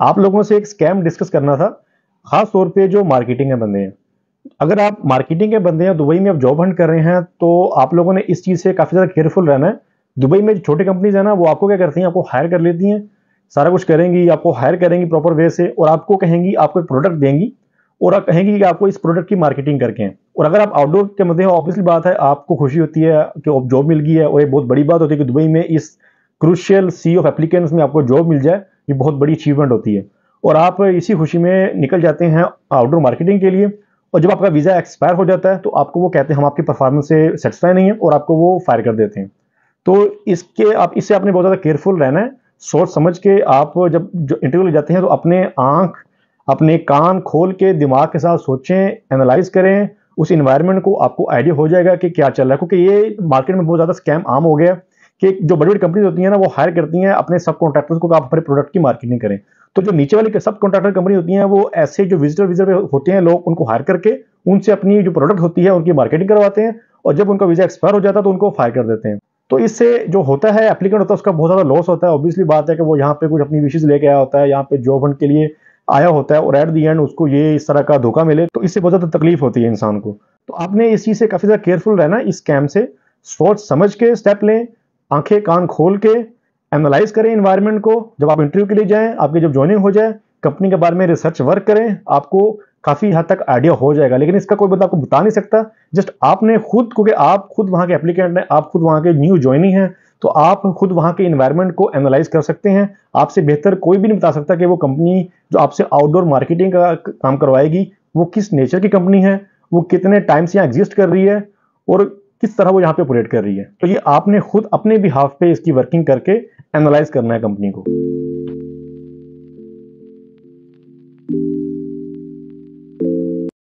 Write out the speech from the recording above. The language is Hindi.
आप लोगों से एक स्कैम डिस्कस करना था, खास तौर पे जो मार्केटिंग के बंदे हैं। अगर आप मार्केटिंग के बंदे हैं, दुबई में आप जॉब हंट कर रहे हैं तो आप लोगों ने इस चीज़ से काफ़ी ज़्यादा केयरफुल रहना है। दुबई में जो छोटी कंपनीज़ है ना, वो आपको क्या करती हैं, आपको हायर कर लेती हैं। सारा कुछ करेंगी, आपको हायर करेंगी प्रॉपर वे से, और आपको कहेंगी, आपको एक प्रोडक्ट देंगी, और आप कहेंगी कि आपको इस प्रोडक्ट की मार्केटिंग करके। हैं और अगर आप आउटडोर के मध्य ऑब्वियसली बात है, आपको खुशी होती है कि जॉब मिल गई है, और ये बहुत बड़ी बात होती है कि दुबई में इस क्रूशियल सी ऑफ़ एप्लीकेंट्स में आपको जॉब मिल जाए। ये बहुत बड़ी अचीवमेंट होती है। और आप इसी खुशी में निकल जाते हैं आउटडोर मार्केटिंग के लिए और जब आपका वीज़ा एक्सपायर हो जाता है तो आपको वो कहते हैं, हम आपकी परफॉर्मेंस से सेटिस्फाई नहीं है और आपको वो फायर कर देते हैं। तो इसके आप, इससे आपने बहुत ज़्यादा केयरफुल रहना है। सोच समझ के आप जब जो इंटरव्यू ले जाते हैं तो अपने आँख, अपने कान खोल के दिमाग के साथ सोचें एनालाइज करें। उस इन्वायरमेंट को आपको आइडिया हो जाएगा कि क्या चल रहा है, क्योंकि ये मार्केट में बहुत ज़्यादा स्कैम आम हो गया कि जो बड़ी बड़ी कंपनीज़ होती है ना, वो हायर करती हैं अपने सब कॉन्ट्रैक्टर्स को आप अपने प्रोडक्ट की मार्केटिंग करें। तो जो नीचे वाली सब कॉन्ट्रैक्टर कंपनी होती हैं, वो ऐसे जो विजिटर विजिटर होते हैं लोग, उनको हायर करके उनसे अपनी जो प्रोडक्ट होती है, उनकी मार्केटिंग करवाते हैं और जब उनका वीज़ा एक्सपायर हो जाता है तो उनको फायर कर देते हैं। तो इससे जो होता है एप्लीकेंट होता है, उसका बहुत ज़्यादा लॉस होता है। ऑब्वियसली बात है कि वो यहाँ पे कुछ अपनी विशेष लेके आया होता है, यहाँ पे जॉब के लिए आया होता है और एट दी एंड उसको ये इस तरह का धोखा मिले तो इससे बहुत ज़्यादा तकलीफ़ होती है इंसान को। तो आपने इस चीज़ से काफ़ी ज़्यादा केयरफुल रहना, इस कैम से। सोच समझ के स्टेप लें आँखें कान खोल के एनालाइज करें इन्वायरमेंट को। जब आप इंटरव्यू के लिए जाएँ, आपकी जब ज्वाइनिंग हो जाए कंपनी के बारे में रिसर्च वर्क करें, आपको काफ़ी हद तक आइडिया हो जाएगा। लेकिन इसका कोई बंदा आपको बता नहीं सकता। जस्ट आपने खुद, क्योंकि आप खुद वहाँ के एप्लीकेंट हैं, आप खुद वहाँ के न्यू ज्वाइनिंग हैं तो आप खुद वहाँ के इन्वायरमेंट को एनालाइज कर सकते हैं। आपसे बेहतर कोई भी नहीं बता सकता कि वो कंपनी जो आपसे आउटडोर मार्केटिंग का काम करवाएगी, वो किस नेचर की कंपनी है, वो कितने टाइम से यहाँ एग्जिस्ट कर रही है, और किस तरह वो यहाँ पे ऑपरेट कर रही है। तो ये आपने खुद अपने भी हाफ़ पे इसकी वर्किंग करके एनालाइज करना है कंपनी को।